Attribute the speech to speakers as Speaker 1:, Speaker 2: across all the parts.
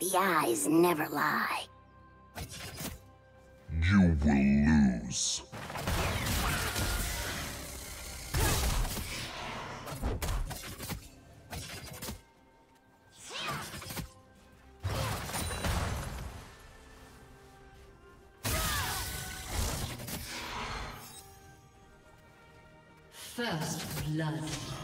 Speaker 1: The eyes never lie.
Speaker 2: You will lose.
Speaker 3: First blood.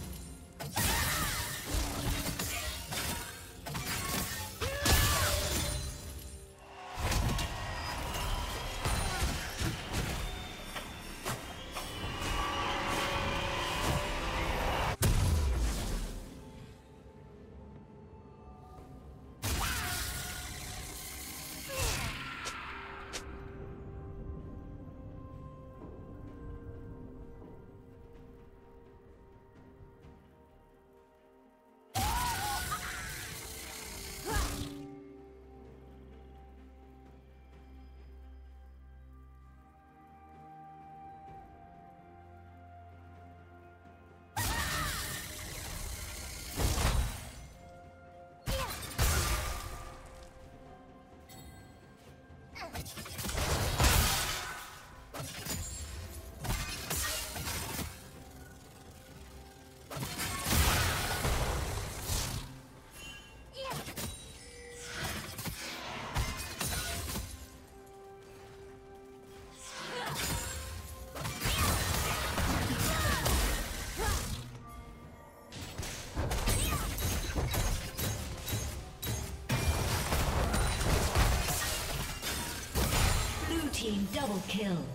Speaker 3: Double kill.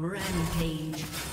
Speaker 3: Rampage.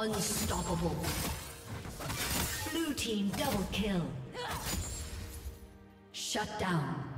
Speaker 3: Unstoppable. Blue team double kill. Shut down.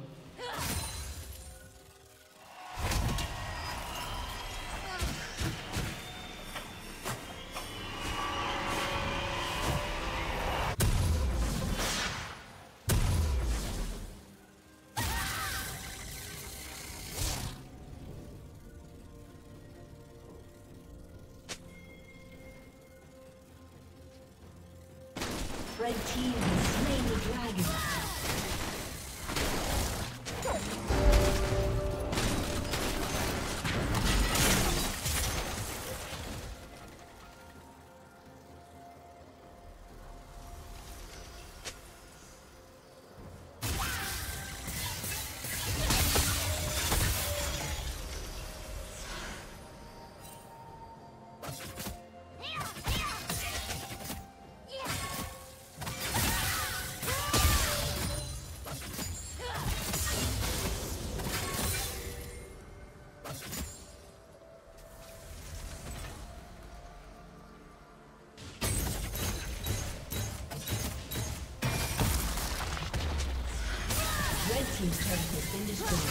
Speaker 3: Destroyed.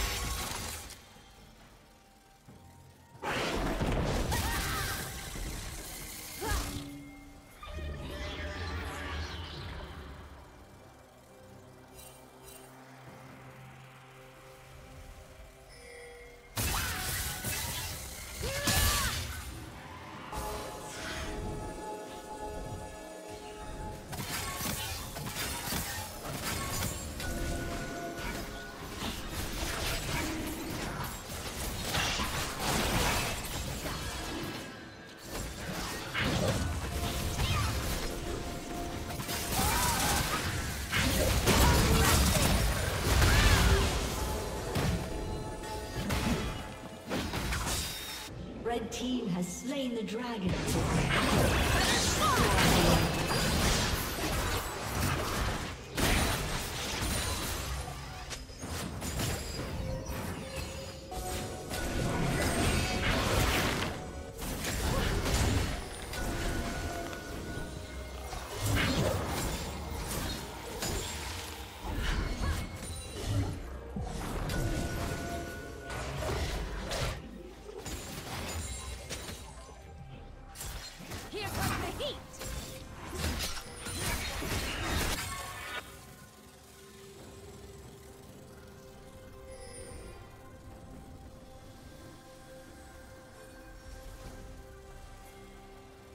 Speaker 3: Slain the dragon.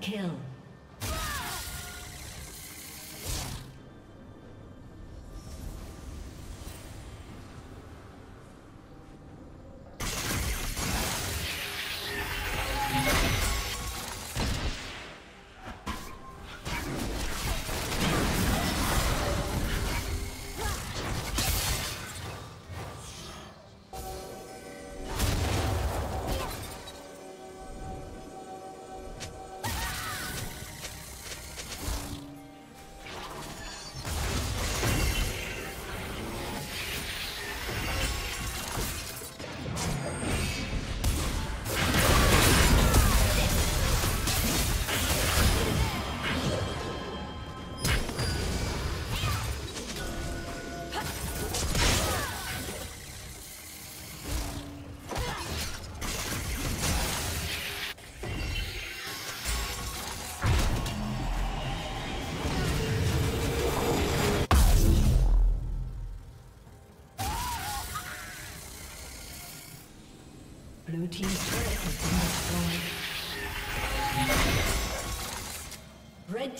Speaker 3: Kill.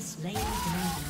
Speaker 3: Slain dragon.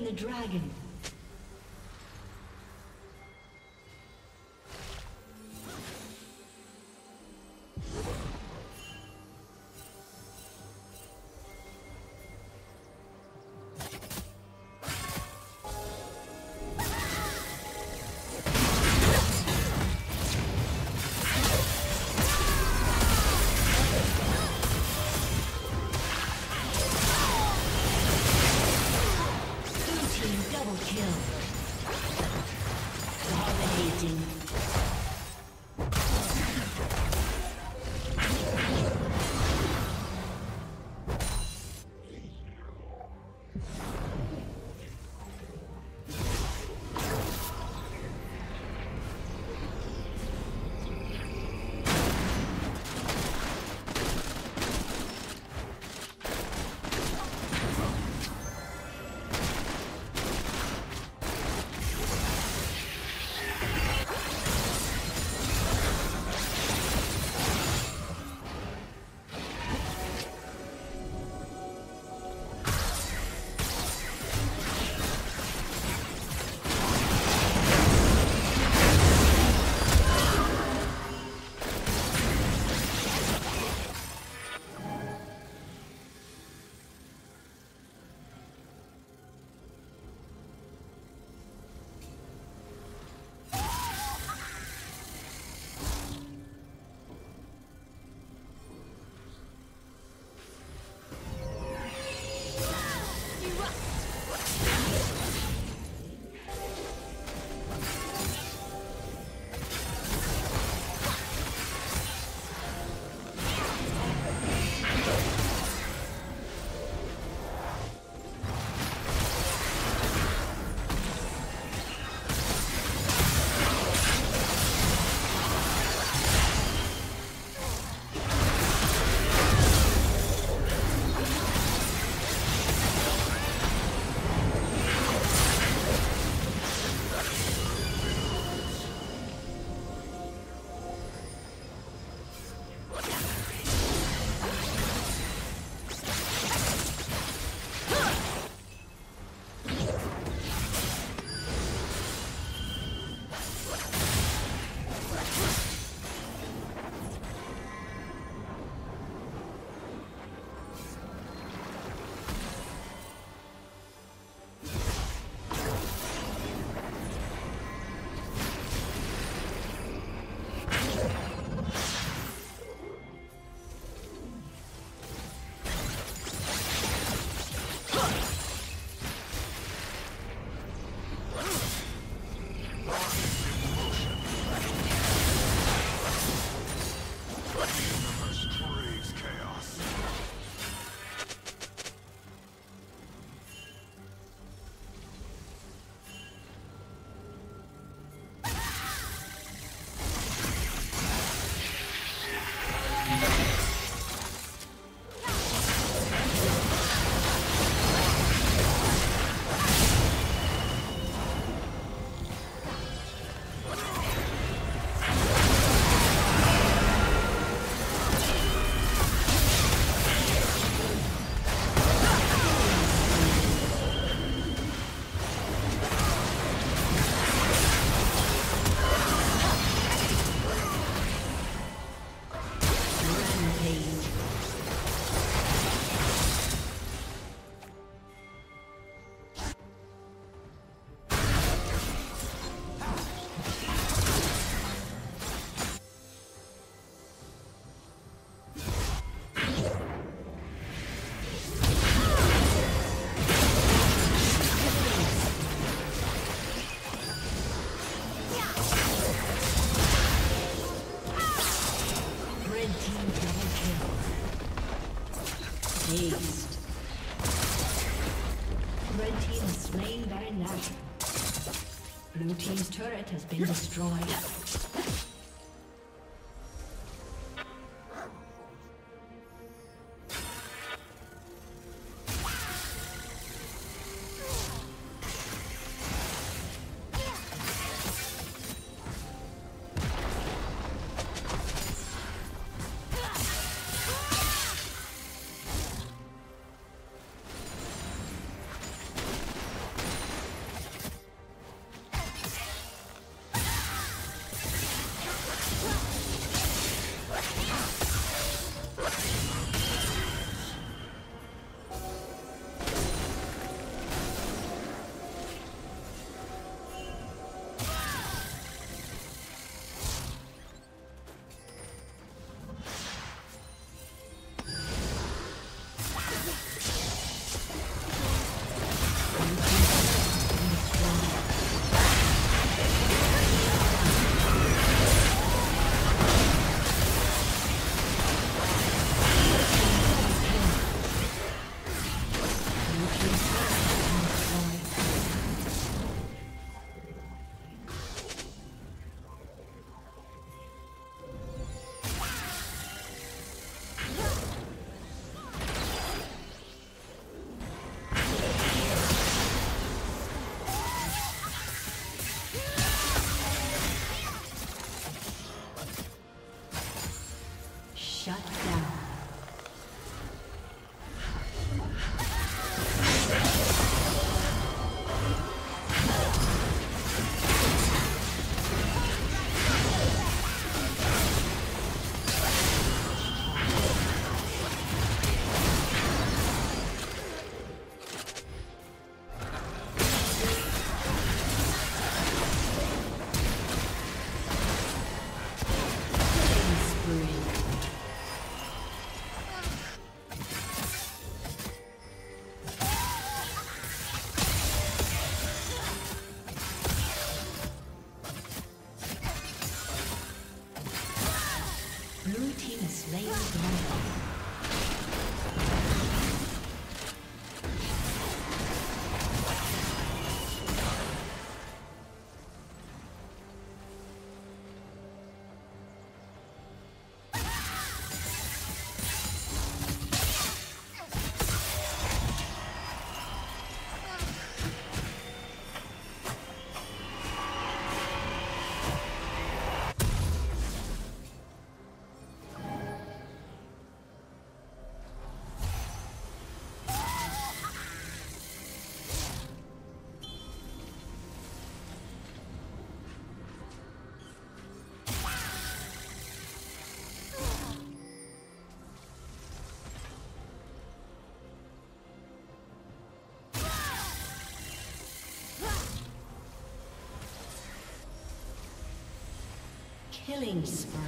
Speaker 3: Slain the dragon. Has been destroyed. Killing spree.